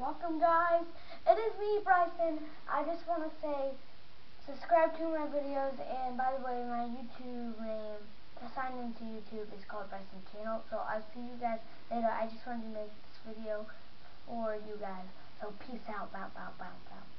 Welcome guys, it is me Brycen. I just want to say subscribe to my videos and by the way my YouTube name to sign into YouTube is called Brycen Channel. So I'll see you guys later. I just wanted to make this video for you guys. So peace out. Bow, bow, bow, bow.